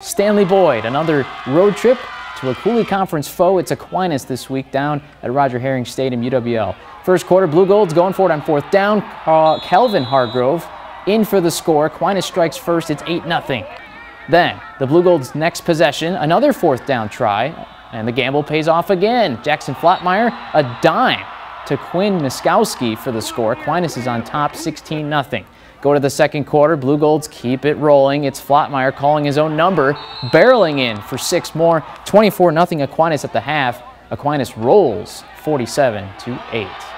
Stanley Boyd, another road trip to a Coulee Conference foe. It's Aquinas this week down at Roger Harring Stadium, UWL. First quarter, Blugolds going for it on fourth down. Uh, Calvin Hargrove in for the score. Aquinas strikes first. It's 8 0. Then the Blugolds next possession, another fourth down try, and the gamble pays off again. Jackson Flatmeyer, a dime to Quinn Miskowski for the score. Aquinas is on top 16 0. Go to the second quarter. Blugolds keep it rolling. It's Flatmeyer calling his own number, barreling in for six more. 24 0 Aquinas at the half. Aquinas rolls 47 to 8.